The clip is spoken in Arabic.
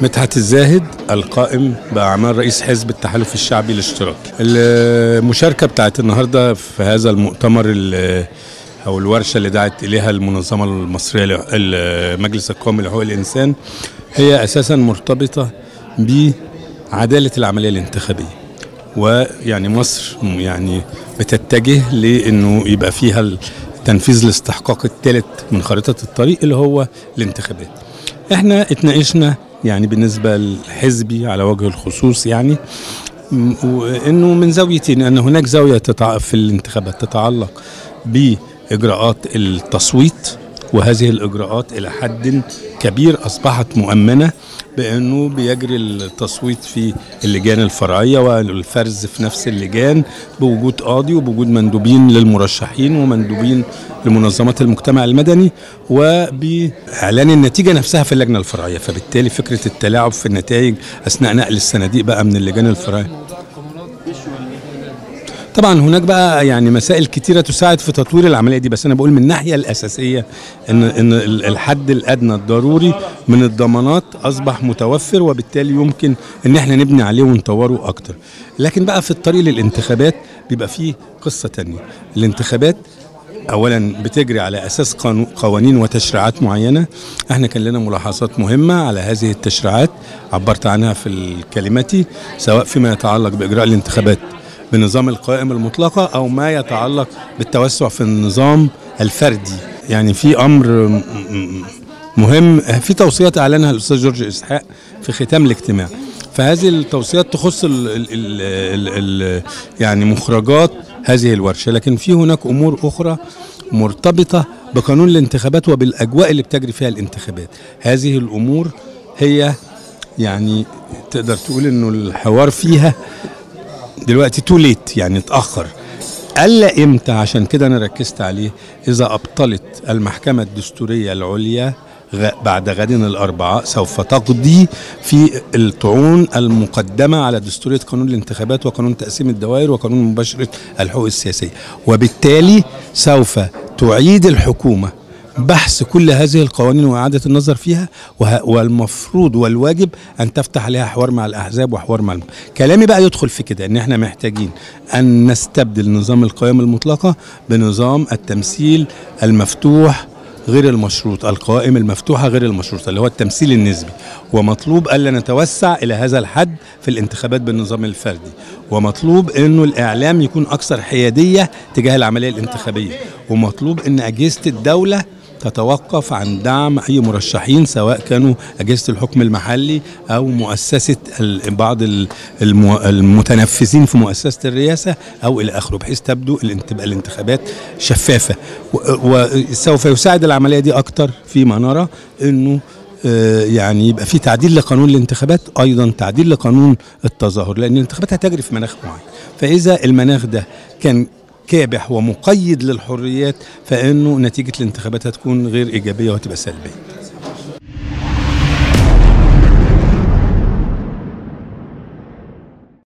مدحت الزاهد القائم بأعمال رئيس حزب التحالف الشعبي الاشتراكي المشاركة بتاعت النهاردة في هذا المؤتمر ال- أو الورشة اللي دعت إليها المنظمة المصرية ل- المجلس القومي لحقوق الإنسان هي أساسا مرتبطة بعدالة العملية الانتخابية ويعني مصر يعني بتتجه لإنه يبقى فيها تنفيذ الاستحقاق الثالث من خريطة الطريق اللي هو الانتخابات. إحنا اتناقشنا يعني بالنسبة لحزبي على وجه الخصوص يعني وإنه من زاويتين ان هناك زاوية. في الانتخابات تتعلق بإجراءات التصويت وهذه الإجراءات إلى حد كبير أصبحت مؤمنة بأنه بيجري التصويت في اللجان الفرعية والفرز في نفس اللجان بوجود قاضي وبوجود مندوبين للمرشحين ومندوبين لمنظمات المجتمع المدني وبإعلان النتيجة نفسها في اللجنة الفرعية. فبالتالي فكرة التلاعب في النتائج أثناء نقل الصناديق بقى من اللجان الفرعية. طبعا هناك بقى يعني مسائل كتيرة تساعد في تطوير العملية دي بس أنا بقول من الناحية الأساسية إن إن ال- الحد الأدنى الضروري من الضمانات أصبح متوفر وبالتالي يمكن إن إحنا نبني عليه ونطوره أكتر. لكن بقى في الطريق للانتخابات بيبقى فيه قصة تانية. الانتخابات اولا بتجري على أساس قوانين وتشريعات معينة إحنا كان لنا ملاحظات مهمة على هذه التشريعات عبرت عنها في كلمتي سواء فيما يتعلق بإجراء الانتخابات بنظام القائمه المطلقة أو ما يتعلق بالتوسع في النظام الفردي. يعني في م- مهم في توصيات أعلنها الأستاذ جورج إسحاق في ختام الاجتماع. فهذه التوصيات تخص ال ال ال ال ال يعني مخرجات هذه الورشة. لكن في هناك أمور أخرى مرتبطة بقانون الانتخابات وبالأجواء اللي بتجري فيها الانتخابات. هذه الأمور هي يعني تقدر تقول إنه الحوار فيها دلوقتي تو ليت يعني اتأخر. ألا إمتى؟ عشان كده أنا ركزت عليه. إذا أبطلت المحكمة الدستورية العليا بعد غد الأربعاء سوف تقضي في الطعون المقدمة على دستورية قانون الانتخابات وقانون تقسيم الدوائر وقانون مباشرة الحقوق السياسية. وبالتالي سوف تعيد الحكومة بحث كل هذه القوانين وإعادة النظر فيها والمفروض والواجب أن تفتح عليها حوار مع الأحزاب وحوار مع الم... كلامي بقى يدخل في كده إن إحنا محتاجين أن نستبدل نظام القوائم المطلقة بنظام التمثيل المفتوح غير المشروط القوائم المفتوحة غير المشروطة اللي هو التمثيل النسبي. ومطلوب ألا نتوسع إلى هذا الحد في الانتخابات بالنظام الفردي. ومطلوب أنه الإعلام يكون أكثر حيادية تجاه العملية الانتخابية. ومطلوب أن أجهزة الدولة تتوقف عن دعم أي مرشحين سواء كانوا أجهزة الحكم المحلي أو مؤسسة ال- بعض ال- المو- المتنفذين في مؤسسة الرئاسة أو إلى آخره بحيث تبدو تبقى الانتخابات شفافة. و- وسوف يساعد العملية دي أكتر فيما نرى إنه آه، يعني يبقى في تعديل لقانون الانتخابات أيضا تعديل لقانون التظاهر لأن الانتخابات هتجري في مناخ معين. فإذا المناخ ده كان كابح ومقيد للحريات فإنه نتيجة الانتخابات هتكون غير إيجابية وهتبقى سلبية.